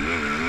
Mm-hmm.